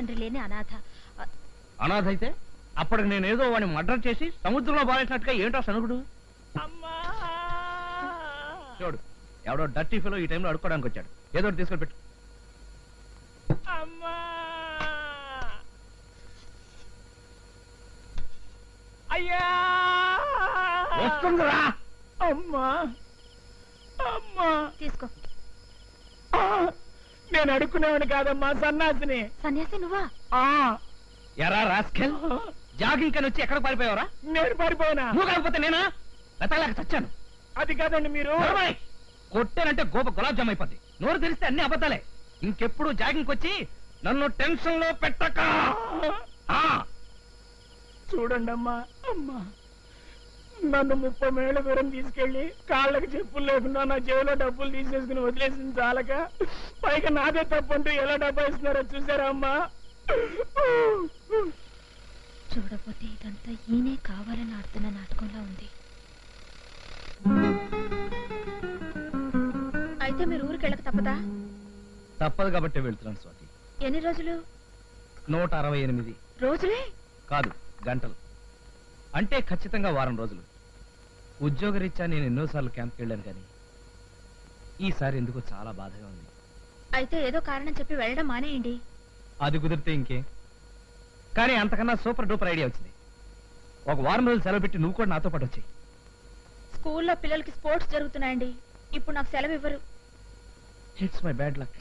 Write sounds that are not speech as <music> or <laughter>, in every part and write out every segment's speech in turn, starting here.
తండ్రి లేని అనాథ. అనాథ అయితే అప్పటికి నేను ఏదో వాడిని మర్డర్ చేసి సముద్రంలో బారేసినట్టుగా ఏంటో సనుగుడు? చూడు ఎవడో డర్టీ ఫిలో ఈ టైంలో అడుక్కోవడానికి వచ్చాడు. ఏదో తీసుకొని పెట్టు అయ్యా! వస్తుందిరా! అమ్మా! అమ్మా! తీసుకో. నేను అడుక్కునేవాడిని కాదమ్మా సన్నాసిని. సన్యాసి నువ్వా? ఆ, ఎరా రాస్కెల్ జాగింగ్ కని వచ్చి ఎక్కడ పారిపోయావరా? నేను పారిపోయినా? నువ్వు కాకపోతే నేనా? వెతలేక చచ్చాను. అది కాదండి మీరు! కొట్టానంటే గోప గులాబ్ జామ్ అయిపోద్ది. నోరు తెరిస్తే అన్ని అబద్ధాలే. ఇంకెప్పుడు జాగింగ్ వచ్చి నన్ను టెన్షన్లో పెట్టక. ఆ, చూడండి అమ్మా అమ్మా. నన్ను ముప్పై మేళ్ళ దూరం తీసుకెళ్ళి కాళ్ళకి చెప్పులు లేకుండా నా జేబులో డబ్బులు తీసేసుకుని వదిలేసింది చాలక. పైగా నాదే తప్పంటూ ఎలా డబ్బా ఇస్తున్నారో చూసారా అమ్మా? చూడపోతే ఇదంతా ఈయనే కావాలని ఆడుతున్న నాటకంలా ఉంది. అయితే మీరు ఊరికి వెళ్ళక తప్పదా? తప్పదు కాబట్టి వెళ్తున్నాను స్వాతి. ఎన్ని రోజులు? నూట అరవై ఎనిమిది. రోజులే? కాదు గంటలు. అంటే ఖచ్చితంగా వారం రోజులు. ఉద్యోగరీత్యా నేను ఎన్నోసార్లు క్యాంప్కి వెళ్ళాను కానీ ఈసారి ఎందుకో చాలా బాధగా ఉంది. అయితే ఏదో కారణం చెప్పి వెళ్ళడం మానేయండి. అది కుదిరితే ఇంకే? కానీ అంతకన్నా సూపర్ డూపర్ ఐడియా వచ్చింది. ఒక వారం రోజులు సెలవు పెట్టి నువ్వు కూడా నాతో పాటు వచ్చాయి. స్కూల్లో పిల్లలకి స్పోర్ట్స్ జరుగుతున్నాయండి. ఇప్పుడు నాకు సెలవు ఇవ్వరు. ఇట్స్ మై బ్యాడ్ లక్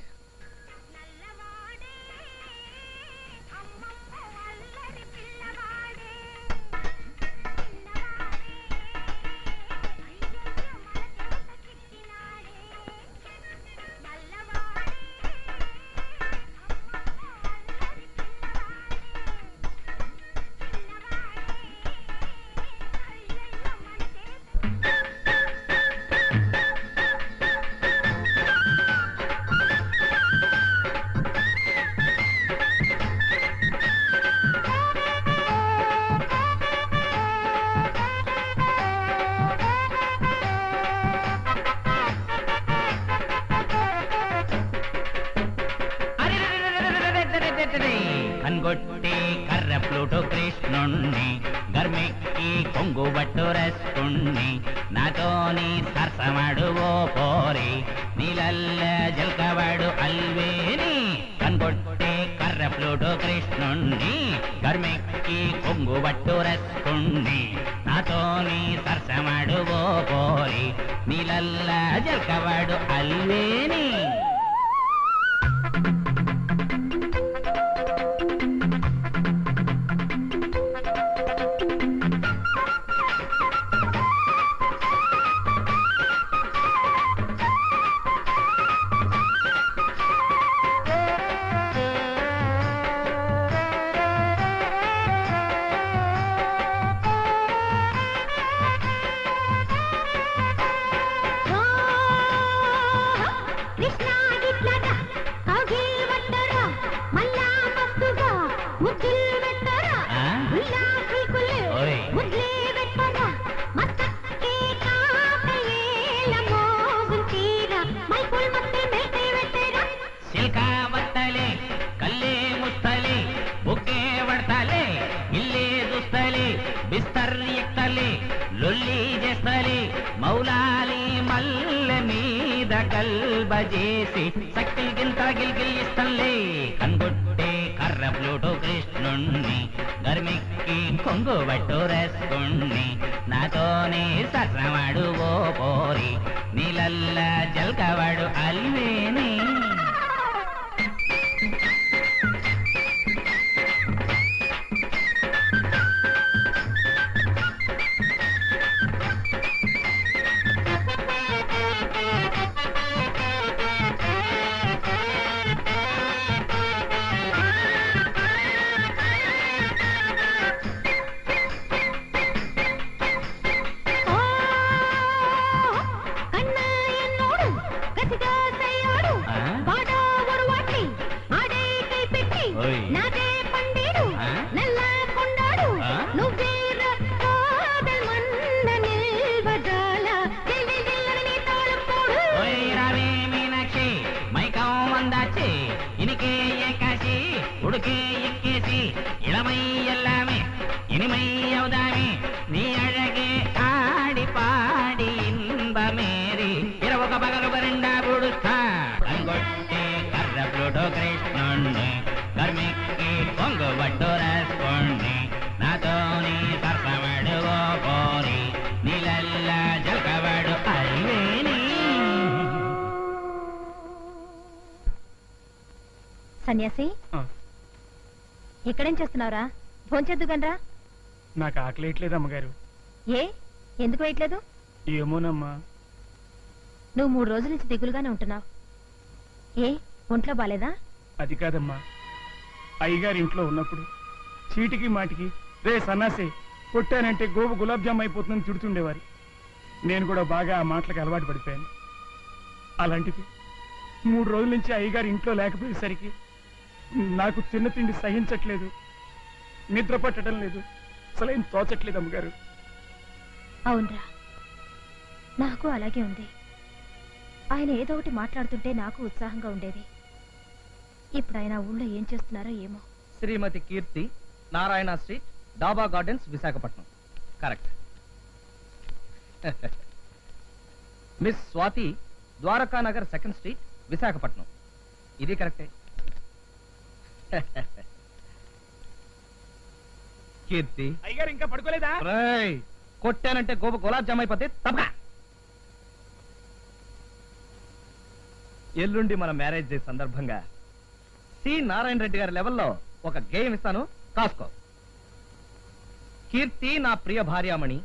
గర్మెక్కి కొంగు బట్టు రస్తుణ్ణి నాతోని సరసమాడు ఓ పోరి. నీలల్ల జల్కవాడు అల్వేని కన్గొట్టి కర్ర ఫ్లూటు కృష్ణుణ్ణి గర్మెక్కి కొంగు బట్టు రస్తుణ్ణి నాతోని సరసమడు ఓ పోరి. నీలల్ల జల్కవాడు అల్వేని. ಬಡ್ತಲೆ ಇಲ್ಲೇ ದುಸ್ತಲೆ ಬಿಸ್ತರ್ ಎಕ್ಕಲೆ లొల్లి చేస్తలే మౌలాలి మల్ల మీద కల్బ చేసి సక్కిల్ గింత గిల్గిల్ ఇస్తలే కన్గొట్టే కర్ర ప్లూటో కృష్ణుణ్ణి గర్మిక్కి కొంగు బట్టు రస్కుణ్ణి నాతోనే సత్రవాడు ఓ పోరి నీలల్ల జల్కవాడు అల్వేని సన్యాసి? ఇక్కడేం చేస్తున్నావురా? భోంచేద్దుగనరా నాకు ఆకలేయట్లేదు అమ్మగారు. ఏ? ఎందుకు వేయట్లేదు? ఏమోనమ్మా. నువ్వు మూడు రోజుల నుంచి దిగులుగానే ఉంటున్నావు. ఏ? ఒంట్లో బాలేదా? అది కాదమ్మా. అయ్యగారు ఇంట్లో ఉన్నప్పుడు చీటికి మాటికి రే సన్నాసి కొట్టానంటే గోవు గులాబ్ జామ్ అయిపోతుందని తిడుతుండేవారు. నేను కూడా బాగా ఆ మాటలకు అలవాటు పడిపోయాను. అలాంటిది మూడు రోజుల నుంచి అయ్యగారు ఇంట్లో లేకపోయేసరికి నాకు తిన్న తిండి సహించట్లేదు. నిద్ర పట్టడం లేదు. అసలు ఏం తోచట్లేదు అమ్మగారు. అవునరా. నాకు అలాగే ఉంది. ఆయన ఏదో ఒకటి మాట్లాడుతుంటే నాకు ఉత్సాహంగా ఉండేది. ఇప్పుడు ఆయన ఊళ్ళో ఏం చేస్తున్నారో ఏమో. Shrimati Keerthi Narayana street Daba Gardens Visakhapatnam. Correct. <laughs> Miss Swathi Dwaraka Nagar second street Visakhapatnam. ఇది కరెక్టే. కీర్తి. అయ్యగారు ఇంకా పడుకోలేదా? రేయ్, కొట్టానంటే గోప గులాబ్ జామ్ అయిపోతే తప్ప ఎల్లుండి మన మ్యారేజ్ డే సందర్భంగా సి నారాయణ రెడ్డి గారి లెవెల్లో ఒక గేమ్ ఇస్తాను. కాసుకో. కీర్తి నా ప్రియ భార్యామణి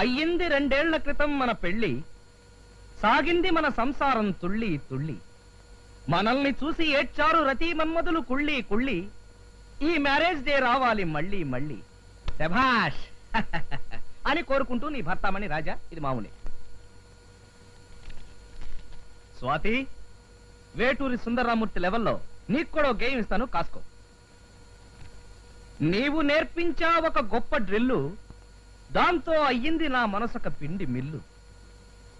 అయ్యింది రెండేళ్ళ క్రితం మన పెళ్ళి సాగింది మన సంసారం తుళ్ళి తుళ్ళి. మనల్ని చూసి ఏడ్చారు రతి మన్మధులు కుళ్ళి కుళ్ళి. ఈ మ్యారేజ్ డే రావాలి మళ్ళీ మళ్ళీ. శభాష్. <laughs> అని కోరుకుంటూ నీ భర్తామని రాజా ఇది మామూలే. స్వాతి వేటూరి సుందరరామూర్తి లెవెల్లో నీకు కూడా గేమ్ ఇస్తాను కాసుకో. నీవు నేర్పించా ఒక గొప్ప డ్రిల్లు దాంతో అయ్యింది నా మనసొక పిండి మిల్లు.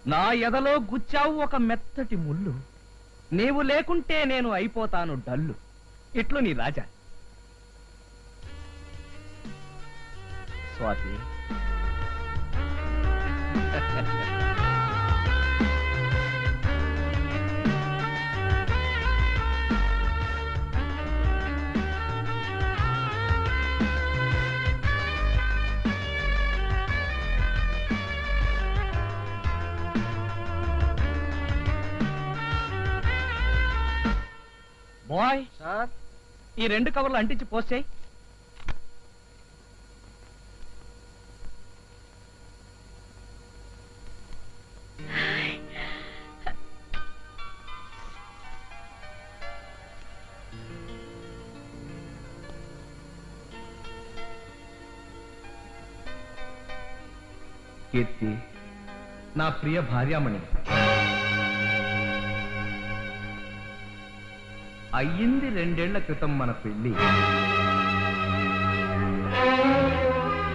నా ఎదలో గుచ్చావు ఒక మెత్తటి ముళ్ళు నీవు లేకుంటే నేను అయిపోతాను డల్లు. ఇట్లు నీ రాజా. స్వాతి. సార్. ఈ రెండు కవర్లు అంటించి పోస్ట్ చేయి. కీర్తి నా ప్రియ భార్యామణి. అయ్యింది రెండేళ్ళ క్రితం మన పెళ్ళి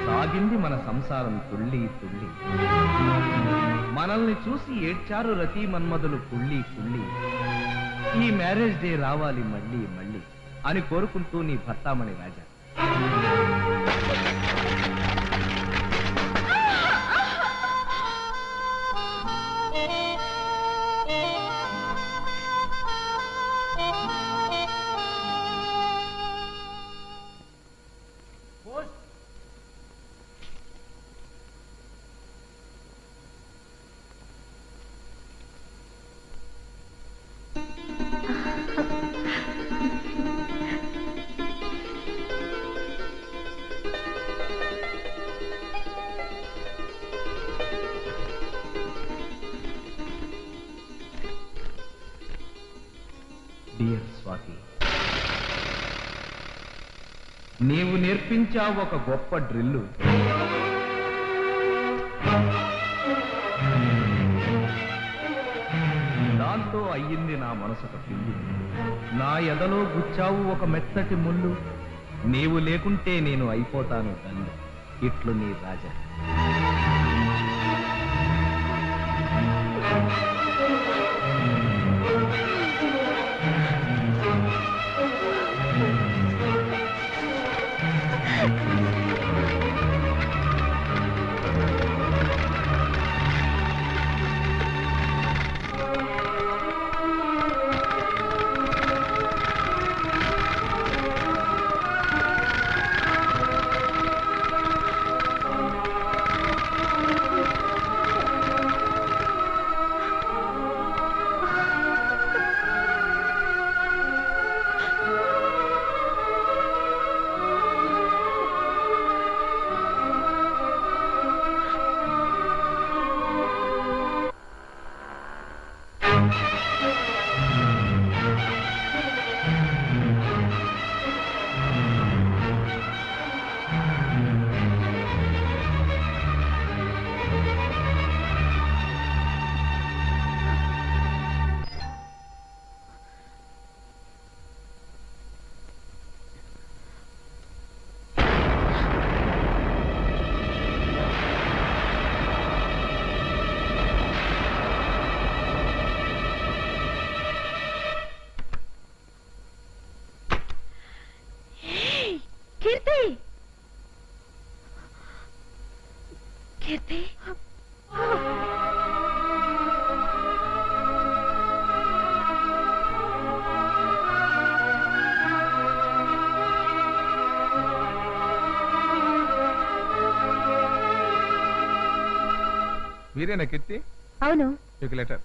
సాగింది మన సంసారం తుళ్ళి తుళ్ళి. మనల్ని చూసి ఏడ్చారు రతి మన్మధులు కుళ్ళి కుళ్ళి ఈ మ్యారేజ్ డే రావాలి మళ్ళీ మళ్ళీ అని కోరుకుంటూ నీ భర్తామణి రాజా. డియర్ స్వాతి నీవు నేర్పించావు ఒక గొప్ప డ్రిల్లు. దాంతో అయ్యింది నా మనసొక పిల్లి. నా ఎదలో గుచ్చావు ఒక మెత్తటి ముళ్ళు. నీవు లేకుంటే నేను అయిపోతాను తల్లి ఇట్లు నీ రాజా. కీర్తి? మీరేనా కీర్తి? అవును. మీకు లెటర్.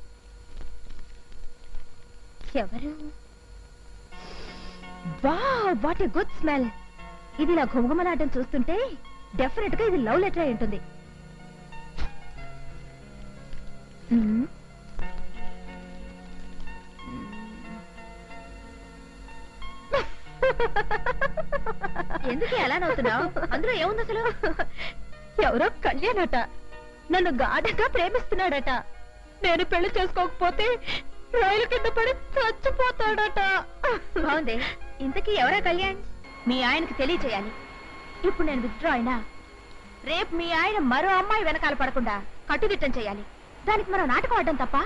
ఎవరు? Wow what a good smell. ఇది నా ఘుమఘుమలాడడం చూస్తుంటే డెఫినెట్గా ఇది లవ్ లెటర్ అయి ఉంటుంది. ఎందుకు ఎలా నవ్వుతున్నావు? అందులో ఏముంది అసలు? ఎవరో కళ్యాణట. నన్ను గాఢంగా ప్రేమిస్తున్నాడట. నేను పెళ్ళి చేసుకోకపోతే రైలు కింద పడి చచ్చిపోతాడట. బాగుంది. ఇంతకీ ఎవరా కళ్యాణ్? మీ ఆయనకి తెలియచేయాలి. ఇప్పుడు నేను విత్డ్రా అయినా రేపు మీ ఆయన మరో అమ్మాయి వెనకాల పడకుండా కట్టుదిట్టం చేయాలి. దానికి మనం నాటకం ఆడడం తప్ప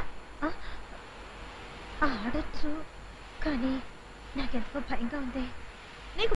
ఆ? ఆడొచ్చు కానీ నాకెంతో భయంగా ఉంది